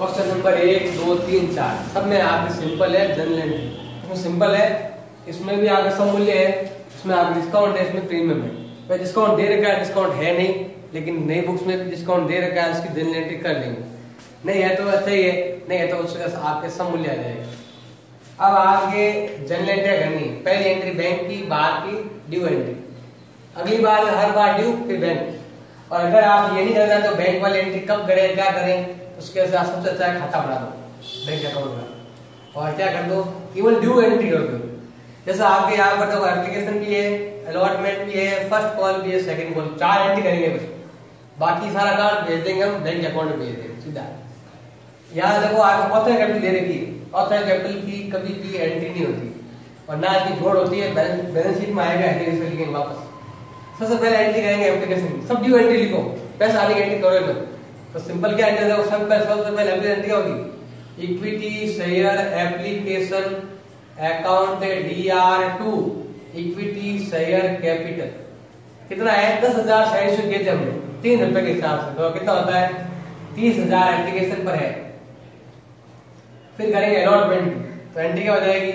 Question number एक, दो, तीन, चार। सब में आपके सिंपल है जनरल एंट्री इसमें सिंपल है, इसमें भी आपका सब मूल्य है, इसमें आप डिस्काउंट है, इसमें प्रीमियम है। भाई डिस्काउंट दे रखा है डिस्काउंट है नहीं, लेकिन नई बुक्स में डिस्काउंट दे रखा है, उसकी जनरल एंट्री कर लेंगे। नहीं है तो अच्छा ही है, नहीं है तो उसका आपके सब मूल्य आ जाएगा। अब आगे जनरल एंट्री करनी। पहली एंट्री बैंक की बाद की ड्यू एंट्री अगली बार हर बार ड्यू फिर बैंक और अगर आप ये नहीं करना तो बैंक वाली एंट्री कब करें, क्या करें? उसके साथ सबसे अच्छा खाता बना दो। बैंक अकाउंट का और क्या कर दो? केवल ड्यू एंट्री कर दो। जैसे आपके यहाँ पर देखो एप्लीकेशन भी है अलॉटमेंट भी है फ़र्स्ट कॉल भी है सेकंड कॉल चार एंट्री करेंगे बस। बाकी सारा कार्ड भेज देंगे हम बैंक अकाउंट में भेज देंगे, सीधा। यहाँ देखो आपको ऑथर कैपिटल दे रखी है। ऑथर कैपिटल की कभी भी एंट्री नहीं होती। और ना इसकी जोड़ होती है बैलेंस शीट में आएगा लिखेंगे वापस। सबसे पहले एंट्री करेंगे एप्लीकेशन सब ड्यू एंट्री लिखो। पैसा आने की एंट्री करो मत। तो सिंपल क्या एंट्री देखो सब पहले सबसे पहले एंट्री एंट्री होगी? Equity share application account D R to equity share capital कितना है? दस हज़ार शेयर इशू किए थे हमने तीन रुपए के हिसाब से। तो कितना होता है? तीस हज़ार एप्लीकेशन पर है। फिर करेंगे अलॉटमेंट तो एंट्री क्या हो जाएगी?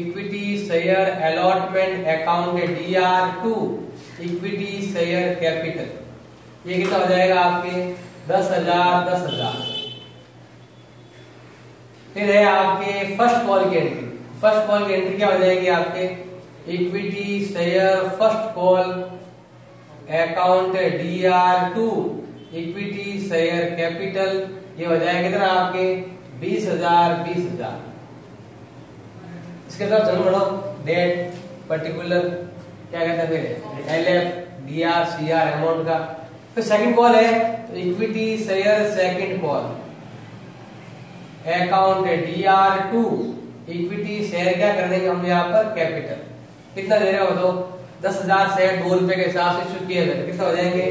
Equity share allotment account D R to equity share capital ये कितना हो जाएगा आपके? दस हज़ार दस हज़ार। फिर है आपके फ़र्स्ट कॉल की एंट्री फ़र्स्ट कॉल की एंट्री क्या हो जाएगी आपके? Equity share first call account D R to equity share capital ये हो जाएगा कितना आपके बीस हज़ार बीस हज़ार। इसके साथ ज़रूर बढ़ो डेट पर्टिकुलर क्या कहते हैं फिर? L F D R C R amount का। फिर सेकंड कॉल है तो equity share second call account D R to equity share क्या कर देंगे हम यहाँ पर? कैपिटल कितना दे रहे हो तो दस हज़ार शेयर दो रुपए के हिसाब से इशू किए गए कितना हो जाएँगे?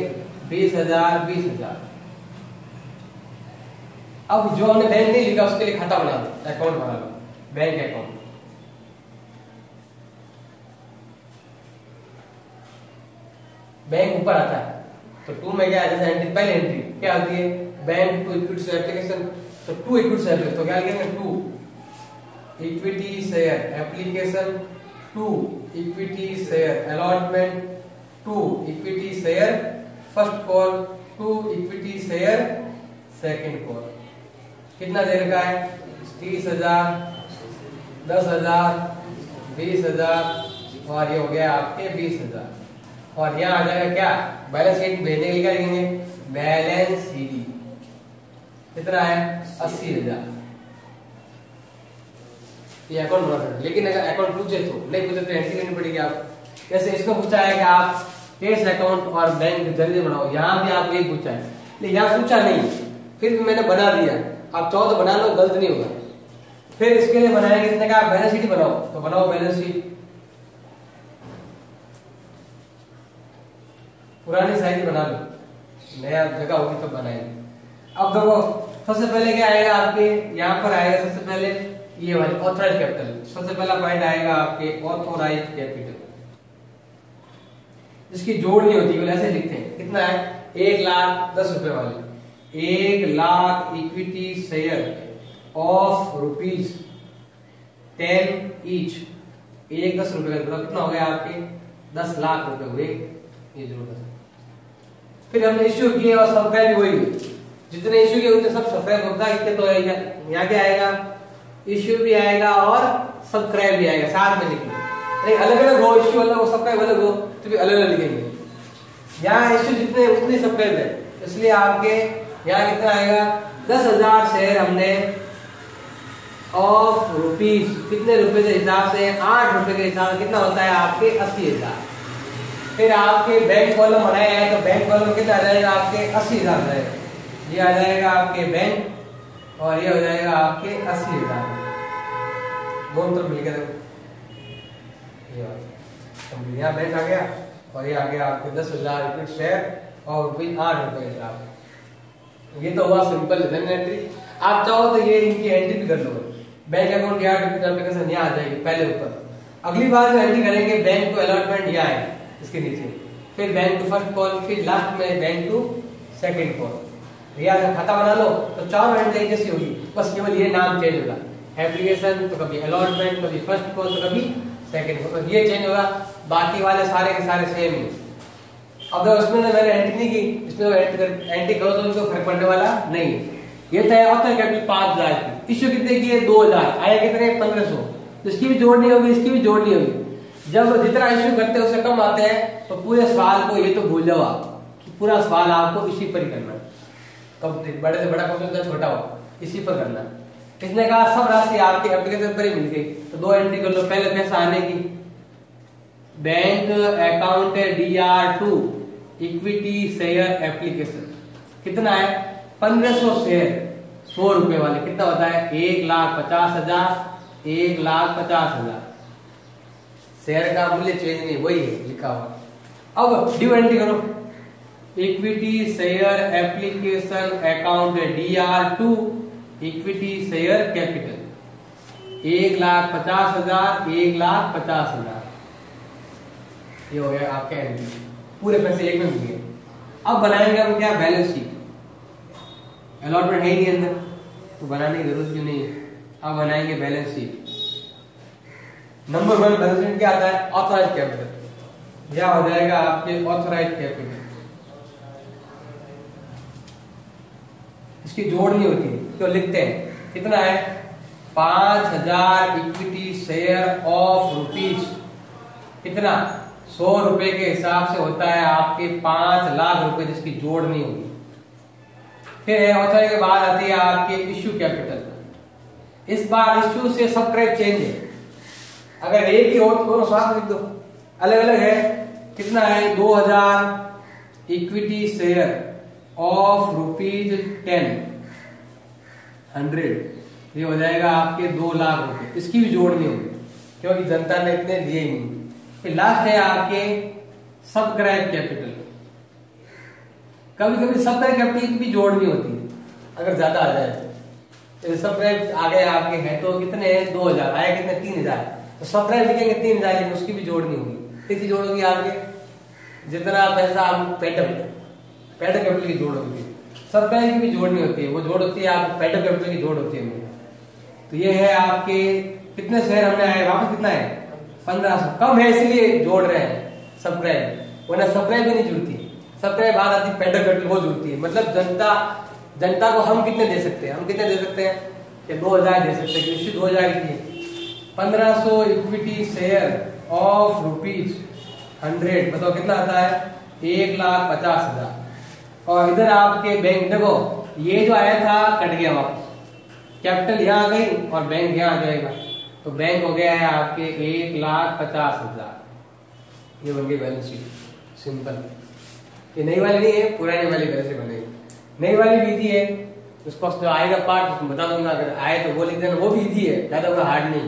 बीस हज़ार बीस हज़ार. अब जो हमने बैंक नहीं लिखा, उसके लिए खाता बना दो। अकाउंट बना लो बैंक अकाउंट बैंक ऊपर आता है। तो टू में क्या है? एंट्री पहले एंट्री क्या आती है? बैंक टू इक्विटी एप्लीकेशन तो टू इक्विटी एप्लीकेशन तो क्या लिखेंगे? To equity share application to equity share allotment to equity share first call to equity share second call कितना देर का है? तीस हज़ार, दस हज़ार, बीस हज़ार, और ये हो गया आपके बीस हज़ार. और यहाँ आ जाएगा क्या? बैलेंस शीट भेजने के लिए क्या लिखेंगे? बैलेंस शीट कितना है? अस्सी हज़ार। अकाउंट लेकिन अगर अकाउंट पूछे तो नहीं पूछे तो एंट्री करनी पड़ेगी आप। जैसे इसको पूछा है कि आप कैश अकाउंट और बैंक जल्दी बनाओ, यहाँ भी आपको यही पूछा है। लेकिन यहाँ पूछा नहीं। फिर भी मैंने बना दिया। आप चाहो तो बना लो, गलत नहीं होगा। फिर इसके लिए बनाया इसने कहा? बैलेंस शीट बनाओ। तो बनाओ बैलेंस शीट पुरानी साइज़ बना लो। नया जगह होगी तो बनाएँगे। अब देखो, सबसे पहले क्या आएगा आपके? यहाँ पर आएगा सबसे पहले ये वाली ऑथराइज कैपिटल सबसे पहला पॉइंट आएगा आपके ऑथोराइज कैपिटल जिसकी जोड़ नहीं होती ऐसे लिखते हैं। कितना है? एक लाख दस रुपए वाले। एक lakh equity share of rupees ten each एक दस रुपए का कितना हो गया आपके? दस लाख रुपए हुए ये ज़रूर फिर हमने इश्यू किए और सब्सक्राइब हुई। जितने इश्यू किए उतने सब सब्सक्राइब होता है, इतने तो यहाँ क्या आएगा? इश्यू भी आएगा और सब्सक्राइब भी आएगा, साथ में लिखेंगे नहीं अलग अलग हो इश्यू अलग हो सब्सक्राइब अलग हो तो भी अलग अलग लिखेंगे। यहाँ इश्यू जितने, उतने सब्सक्राइब है। इसलिए आपके यहाँ कितना आएगा? दस हज़ार शेयर हमने ऑफ़ रुपीज़ कितने रुपए के हिसाब से? आठ रुपए के हिसाब से कितना होता है? आपके अस्सी हज़ार। फिर आपके बैंक कॉलम बनाया है तो बैंक कॉलम कितना आ जाएगा? आपके अस्सी हज़ार जाएगा। ये आ जाएगा आपके बैंक और ये हो जाएगा आपके अस्सी हज़ार। दोनों तरफ़ देखो। यहाँ बैंक आ गया और ये आ गया आपके दस हज़ार रुपये शेयर और रुपये आठ हिसाब ये तो हुआ सिंपल एंट्री आप चाहो तो ये इनकी एंट्री भी कर लो। बैंक अकाउंट यहाँ एप्लीकेशन यहाँ आ जाएगी? पहले ऊपर। अगली बार जो एंट्री करेंगे बैंक टू अलॉटमेंट यहाँ है। इसके नीचे। फिर बैंक टू फ़र्स्ट कॉल फिर लास्ट में bank to second call Riya का खाता बना लो तो चारों एंट्री कैसी होगी। बस केवल ये नाम चेंज होगा। एप्लीकेशन तो कभी अलॉटमेंट कभी फ़र्स्ट कॉल तो कभी सेकंड कॉल ये चेंज होगा। बाकी वाले सारे के सारे सेम ही। अब तो उसमें तो मैंने एंट्री नहीं की, इसमें तो एंट्री करो तो उनको फ़र्क पड़ने वाला नहीं। ये तय होता है कैपिटल पाँच हज़ार की। इश्यू कितने की है? दो हज़ार। आया कितने? पंद्रह सौ। तो इसकी भी जोड़नी होगी, इसकी भी जोड़नी होगी। जब जितना इश्यू करते हैं, उससे कम आते हैं तो पूरे सवाल को ये तो भूल जाओ आप, कि पूरा सवाल आपको इसी पर ही करना कंप्लीट बड़े से बड़ा क्वेश्चन छोटा हो, इसी पर करना इसने कहा, सब राशि आपके एप्लीकेशन पर ही मिल गई। तो दो एंट्री कर लो, पहले पैसा आने की। Bank account D R to equity share application कितना है? पंद्रह सौ शेयर सौ रुपए वाले। कितना होता है? एक लाख पचास हज़ार, एक लाख पचास हज़ार। शेयर का मूल्य चेंज नहीं, वही है, लिखा हुआ। अब ड्यू एंट्री करो। Equity share application account D R to equity share capital एक लाख पचास हज़ार, एक लाख पचास हज़ार। ये हो गया आपका एंट्री पूरे पैसे एक में मिल अब बनाएँगे हम क्या? बैलेंस शीट अलॉटमेंट है ही नहीं अंदर। तो बनाने की ज़रूरत क्यों नहीं है? अब बनाएँगे balance sheet number one balance क्या आता है? ऑथराइज कैपिटल यह हो जाएगा आपके ऑथराइज कैपिटल इसकी जोड़ नहीं होती, क्यों लिखते हैं? कितना है? पाँच हज़ार इक्विटी शेयर ऑफ़ रुपीज़ कितना? सौ रुपए के हिसाब से होता है आपके पाँच लाख रुपए जिसकी जोड़ नहीं होगी फिर है के बाद आती है आपके इश्यू कैपिटल इस बार इश्यू से सब चेंज है। अगर एक ही हो तो दोनों साथ लिख दो। अलग अलग है। कितना है? दो हज़ार। Equity share of rupees ten hundred ये हो जाएगा आपके दो लाख रुपए। इसकी भी जोड़नी होगी क्योंकि जनता ने इतने दिए ही नहीं। लास्ट है आपके सबक्राइब कैपिटल कभी कभी सबक्राइब कैपिटल की भी जोड़नी होती है। अगर ज़्यादा आ जाए तो सबक्राइब आ गए आपके हैं तो कितने दो हज़ार। आया कितने? तीन हज़ार। तो सत्रह लिखेंगे तीन हज़ार लिखेंगे उसकी भी जोड़नी होगी। कितनी जोड़ोगी आपके जितना पैसा आप पेटअप पेड कैपिटल की जोड़ होती है की भी जोड़नी होती है। वो जोड़ होती है, आप पेड कैपिटल की जोड़ होती है। तो ये है आपके, कितने शेयर हमने आए, वापस कितना है? पंद्रह सौ। कम है, इसलिए जोड़ रहे हैं। सब्सक्राइब वरना सब्सक्राइब भी नहीं जुड़ती। सब्सक्राइब बात आती पेड कैपिटल वो जुड़ती है। मतलब जनता जनता को हम कितने दे सकते हैं? हम कितने दे सकते हैं? दो हज़ार दे सकते हैं निश्चित हो जाएगी। 1500 equity share of rupees hundred, बताओ कितना आता है? एक लाख पचास हज़ार। और इधर आपके बैंक, देखो, ये जो आया था, कट गया वापस। कैपिटल यहाँ आ गई और बैंक यहाँ आ जाएगा। तो बैंक हो गया है आपके एक लाख पचास हज़ार। ये बन गई बैलेंस शीट सिंपल ये नई वाली नहीं है, पुरानी वाली कैसे बनेगी नई वाली बीजी है। उसको आएगा पार्ट बता दूँगा। अगर आए तो वो लिख देना। वो भी थी है, ज़्यादा कोई हार्ड नहीं